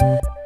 you